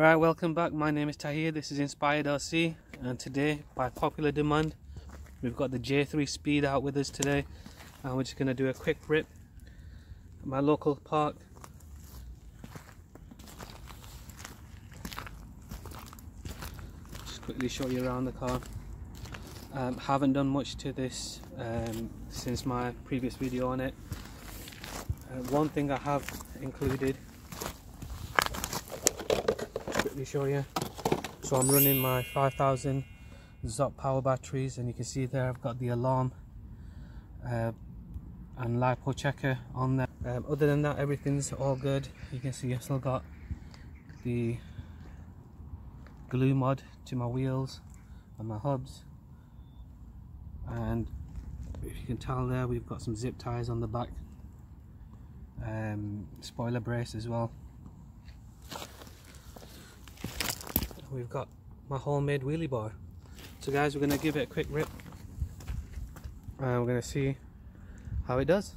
Alright, welcome back. My name is Tahir. This is Inspired RC, and today, by popular demand, we've got the J3 Speed out with us today, and we're just going to do a quick rip at my local park. Just quickly show you around the car. Um, haven't done much to this um, since my previous video on it. Uh, one thing I have included quickly show you. So I'm running my 5000 Zop power batteries and you can see there I've got the alarm uh, and LiPo checker on there. Um, other than that everything's all good. You can see I've still got the glue mod to my wheels and my hubs. And if you can tell there we've got some zip ties on the back um, spoiler brace as well we've got my homemade wheelie bar. So guys we're going to give it a quick rip. And we're going to see how it does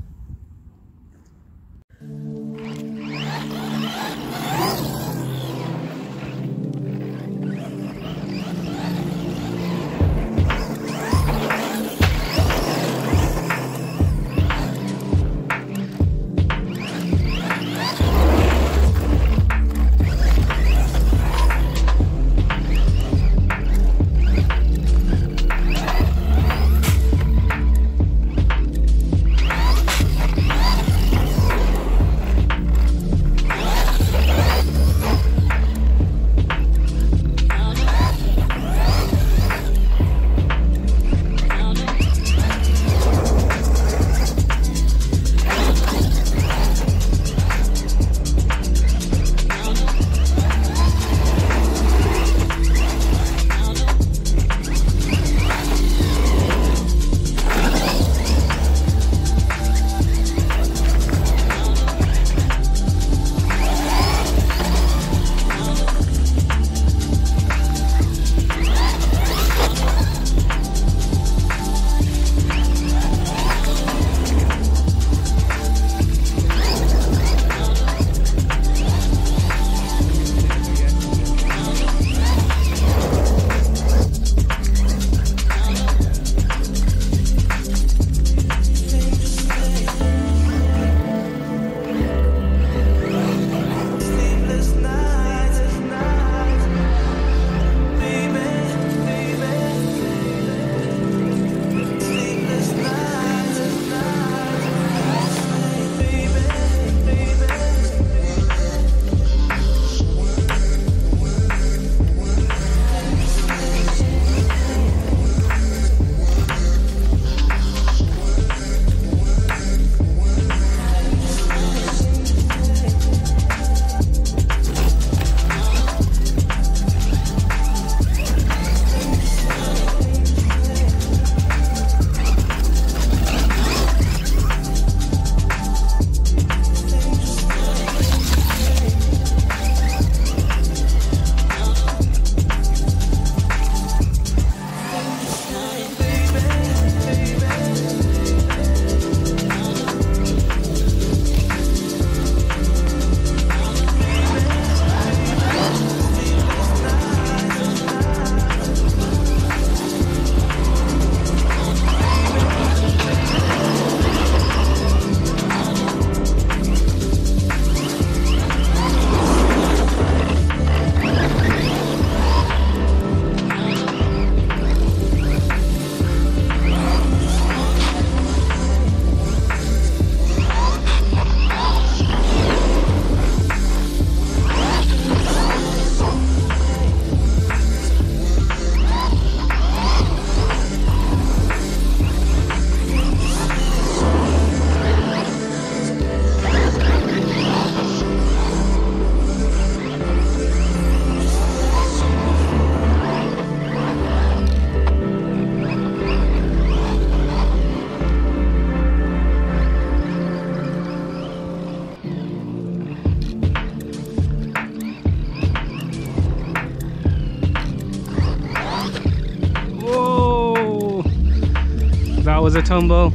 was a tumble.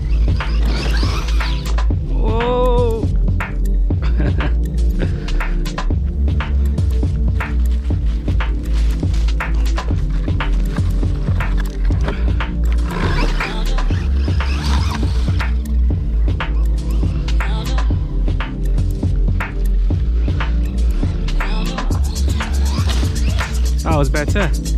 That oh, was better.